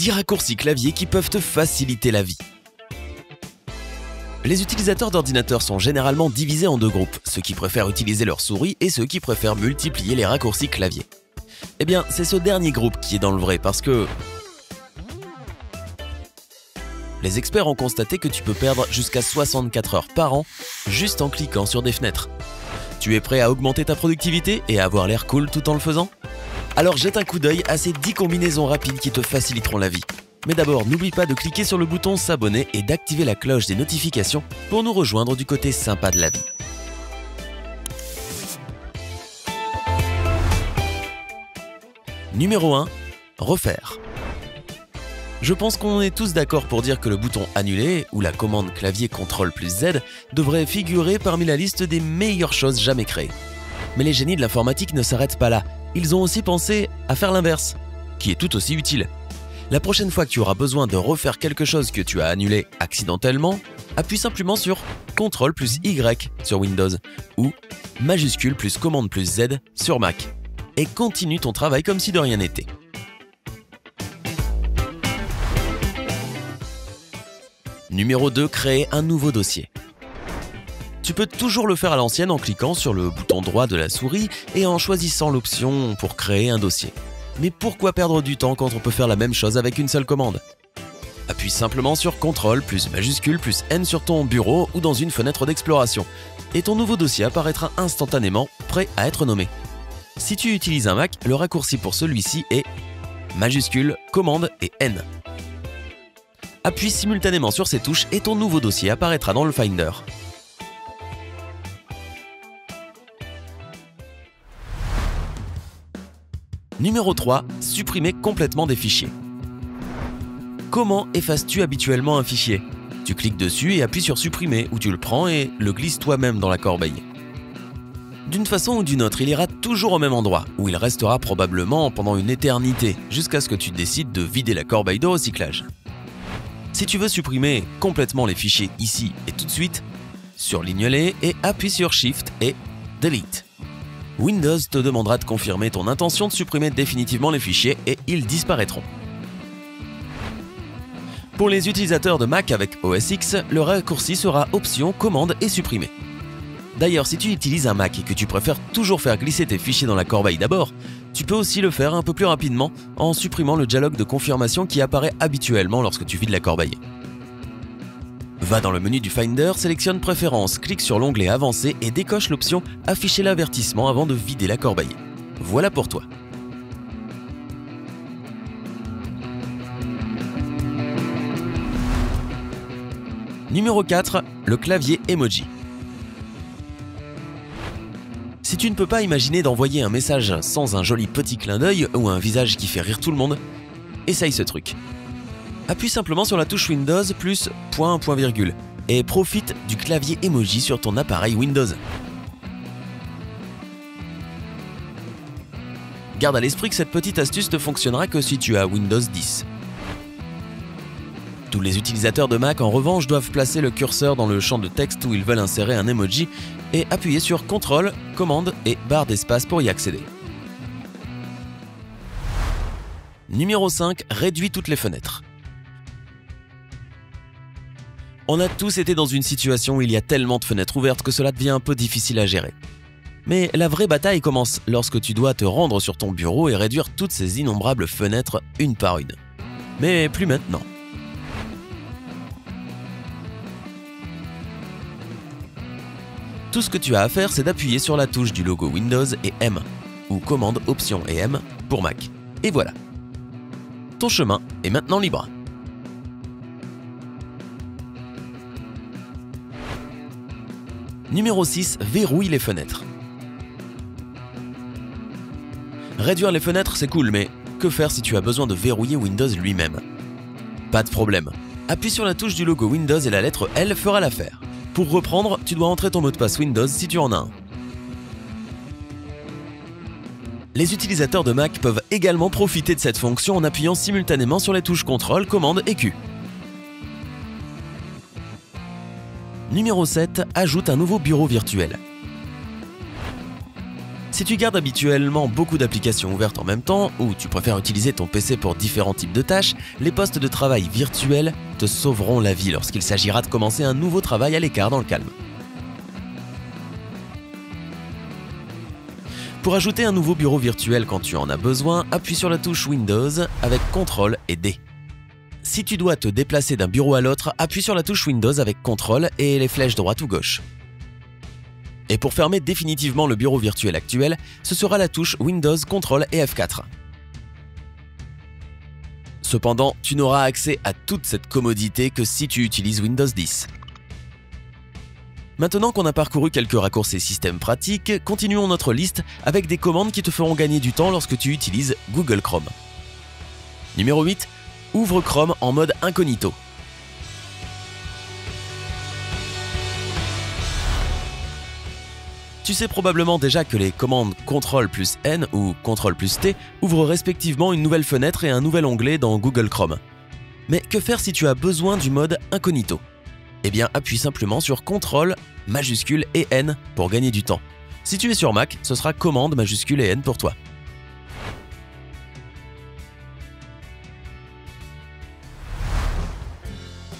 10 raccourcis clavier qui peuvent te faciliter la vie. Les utilisateurs d'ordinateurs sont généralement divisés en deux groupes, ceux qui préfèrent utiliser leur souris et ceux qui préfèrent multiplier les raccourcis clavier. Eh bien, c'est ce dernier groupe qui est dans le vrai parce que... Les experts ont constaté que tu peux perdre jusqu'à 64 heures par an juste en cliquant sur des fenêtres. Tu es prêt à augmenter ta productivité et à avoir l'air cool tout en le faisant? Alors jette un coup d'œil à ces 10 combinaisons rapides qui te faciliteront la vie. Mais d'abord, n'oublie pas de cliquer sur le bouton s'abonner et d'activer la cloche des notifications pour nous rejoindre du côté sympa de la vie. Numéro 1. Refaire. Je pense qu'on est tous d'accord pour dire que le bouton annuler ou la commande clavier CTRL plus Z devrait figurer parmi la liste des meilleures choses jamais créées. Mais les génies de l'informatique ne s'arrêtent pas là. Ils ont aussi pensé à faire l'inverse, qui est tout aussi utile. La prochaine fois que tu auras besoin de refaire quelque chose que tu as annulé accidentellement, appuie simplement sur CTRL plus Y sur Windows ou majuscule plus commande plus Z sur Mac et continue ton travail comme si de rien n'était. Numéro 2. Créer un nouveau dossier. Tu peux toujours le faire à l'ancienne en cliquant sur le bouton droit de la souris et en choisissant l'option pour créer un dossier. Mais pourquoi perdre du temps quand on peut faire la même chose avec une seule commande? Appuie simplement sur CTRL plus majuscule plus N sur ton bureau ou dans une fenêtre d'exploration et ton nouveau dossier apparaîtra instantanément prêt à être nommé. Si tu utilises un Mac, le raccourci pour celui-ci est majuscule, commande et N. Appuie simultanément sur ces touches et ton nouveau dossier apparaîtra dans le Finder. Numéro 3. Supprimer complètement des fichiers. Comment effaces-tu habituellement un fichier? Tu cliques dessus et appuies sur supprimer ou tu le prends et le glisses toi-même dans la corbeille. D'une façon ou d'une autre, il ira toujours au même endroit, où il restera probablement pendant une éternité, jusqu'à ce que tu décides de vider la corbeille de recyclage. Si tu veux supprimer complètement les fichiers ici et tout de suite, surligne-les et appuie sur Shift et Delete. Windows te demandera de confirmer ton intention de supprimer définitivement les fichiers et ils disparaîtront. Pour les utilisateurs de Mac avec OS X, le raccourci sera Option, Commande et Supprimer. D'ailleurs, si tu utilises un Mac et que tu préfères toujours faire glisser tes fichiers dans la corbeille d'abord, tu peux aussi le faire un peu plus rapidement en supprimant le dialogue de confirmation qui apparaît habituellement lorsque tu vides la corbeille. Va dans le menu du Finder, sélectionne Préférences, clique sur l'onglet Avancé et décoche l'option Afficher l'avertissement avant de vider la corbeille. Voilà pour toi. Numéro 4. Le clavier emoji. Si tu ne peux pas imaginer d'envoyer un message sans un joli petit clin d'œil ou un visage qui fait rire tout le monde, essaye ce truc. Appuie simplement sur la touche Windows plus point point virgule et profite du clavier emoji sur ton appareil Windows. Garde à l'esprit que cette petite astuce ne fonctionnera que si tu as Windows 10. Tous les utilisateurs de Mac en revanche doivent placer le curseur dans le champ de texte où ils veulent insérer un emoji et appuyer sur CTRL, commande et barre d'espace pour y accéder. Numéro 5. Réduis toutes les fenêtres. On a tous été dans une situation où il y a tellement de fenêtres ouvertes que cela devient un peu difficile à gérer. Mais la vraie bataille commence lorsque tu dois te rendre sur ton bureau et réduire toutes ces innombrables fenêtres une par une. Mais plus maintenant. Tout ce que tu as à faire, c'est d'appuyer sur la touche du logo Windows et M, ou commande Option et M pour Mac. Et voilà. Ton chemin est maintenant libre. Numéro 6. Verrouille les fenêtres. Réduire les fenêtres, c'est cool, mais que faire si tu as besoin de verrouiller Windows lui-même? Pas de problème. Appuie sur la touche du logo Windows et la lettre L fera l'affaire. Pour reprendre, tu dois entrer ton mot de passe Windows si tu en as un. Les utilisateurs de Mac peuvent également profiter de cette fonction en appuyant simultanément sur les touches CTRL, commande et Q. Numéro 7. Ajoute un nouveau bureau virtuel. Si tu gardes habituellement beaucoup d'applications ouvertes en même temps, ou tu préfères utiliser ton PC pour différents types de tâches, les postes de travail virtuels te sauveront la vie lorsqu'il s'agira de commencer un nouveau travail à l'écart dans le calme. Pour ajouter un nouveau bureau virtuel quand tu en as besoin, appuie sur la touche Windows avec CTRL et D. Si tu dois te déplacer d'un bureau à l'autre, appuie sur la touche Windows avec CTRL et les flèches droite ou gauche. Et pour fermer définitivement le bureau virtuel actuel, ce sera la touche Windows, CTRL et F4. Cependant, tu n'auras accès à toute cette commodité que si tu utilises Windows 10. Maintenant qu'on a parcouru quelques raccourcis système pratiques, continuons notre liste avec des commandes qui te feront gagner du temps lorsque tu utilises Google Chrome. Numéro 8. Ouvre Chrome en mode incognito. Tu sais probablement déjà que les commandes CTRL plus N ou CTRL plus T ouvrent respectivement une nouvelle fenêtre et un nouvel onglet dans Google Chrome. Mais que faire si tu as besoin du mode incognito? Eh bien appuie simplement sur CTRL majuscule et N pour gagner du temps. Si tu es sur Mac, ce sera commande majuscule et N pour toi.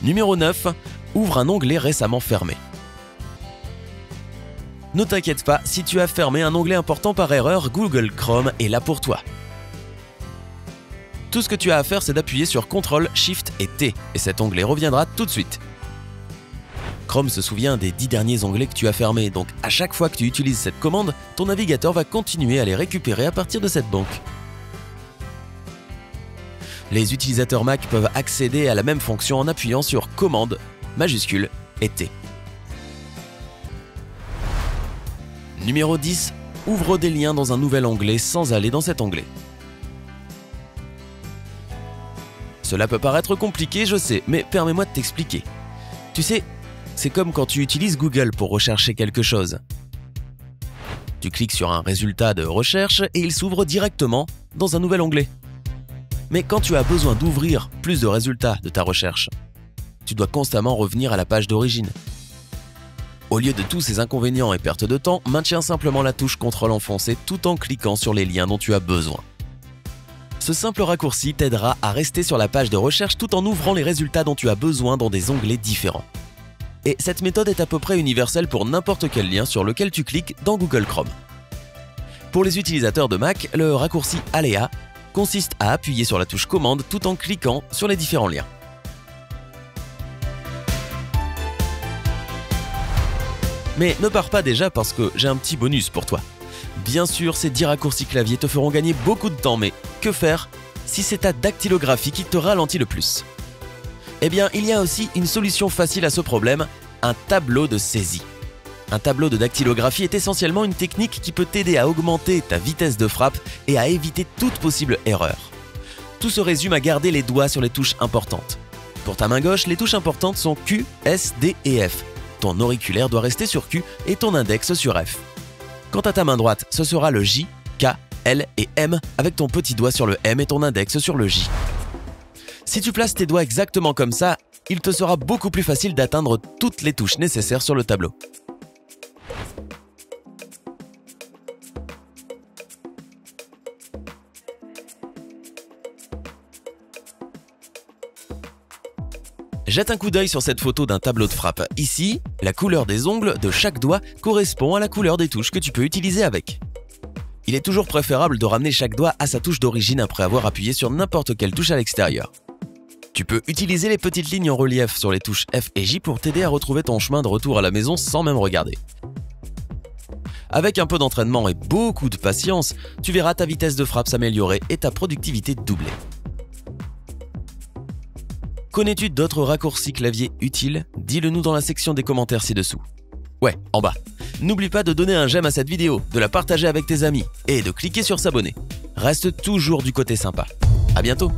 Numéro 9. Ouvre un onglet récemment fermé. Ne t'inquiète pas, si tu as fermé un onglet important par erreur, Google Chrome est là pour toi. Tout ce que tu as à faire, c'est d'appuyer sur CTRL, SHIFT et T, et cet onglet reviendra tout de suite. Chrome se souvient des 10 derniers onglets que tu as fermés, donc à chaque fois que tu utilises cette commande, ton navigateur va continuer à les récupérer à partir de cette banque. Les utilisateurs Mac peuvent accéder à la même fonction en appuyant sur Commande, majuscule et T. Numéro 10. Ouvre des liens dans un nouvel onglet sans aller dans cet onglet. Cela peut paraître compliqué, je sais, mais permets-moi de t'expliquer. Tu sais, c'est comme quand tu utilises Google pour rechercher quelque chose. Tu cliques sur un résultat de recherche et il s'ouvre directement dans un nouvel onglet. Mais quand tu as besoin d'ouvrir plus de résultats de ta recherche, tu dois constamment revenir à la page d'origine. Au lieu de tous ces inconvénients et pertes de temps, maintiens simplement la touche CTRL enfoncée tout en cliquant sur les liens dont tu as besoin. Ce simple raccourci t'aidera à rester sur la page de recherche tout en ouvrant les résultats dont tu as besoin dans des onglets différents. Et cette méthode est à peu près universelle pour n'importe quel lien sur lequel tu cliques dans Google Chrome. Pour les utilisateurs de Mac, le raccourci Aléa consiste à appuyer sur la touche commande tout en cliquant sur les différents liens. Mais ne pars pas déjà parce que j'ai un petit bonus pour toi. Bien sûr, ces 10 raccourcis clavier te feront gagner beaucoup de temps, mais que faire si c'est ta dactylographie qui te ralentit le plus? Eh bien, il y a aussi une solution facile à ce problème, un tableau de saisie. Un tableau de dactylographie est essentiellement une technique qui peut t'aider à augmenter ta vitesse de frappe et à éviter toute possible erreur. Tout se résume à garder les doigts sur les touches importantes. Pour ta main gauche, les touches importantes sont Q, S, D et F. Ton auriculaire doit rester sur Q et ton index sur F. Quant à ta main droite, ce sera le J, K, L et M avec ton petit doigt sur le M et ton index sur le J. Si tu places tes doigts exactement comme ça, il te sera beaucoup plus facile d'atteindre toutes les touches nécessaires sur le tableau. Jette un coup d'œil sur cette photo d'un tableau de frappe. Ici, la couleur des ongles de chaque doigt correspond à la couleur des touches que tu peux utiliser avec. Il est toujours préférable de ramener chaque doigt à sa touche d'origine après avoir appuyé sur n'importe quelle touche à l'extérieur. Tu peux utiliser les petites lignes en relief sur les touches F et J pour t'aider à retrouver ton chemin de retour à la maison sans même regarder. Avec un peu d'entraînement et beaucoup de patience, tu verras ta vitesse de frappe s'améliorer et ta productivité doubler. Connais-tu d'autres raccourcis clavier utiles? Dis-le nous dans la section des commentaires ci-dessous. Ouais, en bas. N'oublie pas de donner un j'aime à cette vidéo, de la partager avec tes amis et de cliquer sur s'abonner. Reste toujours du côté sympa. À bientôt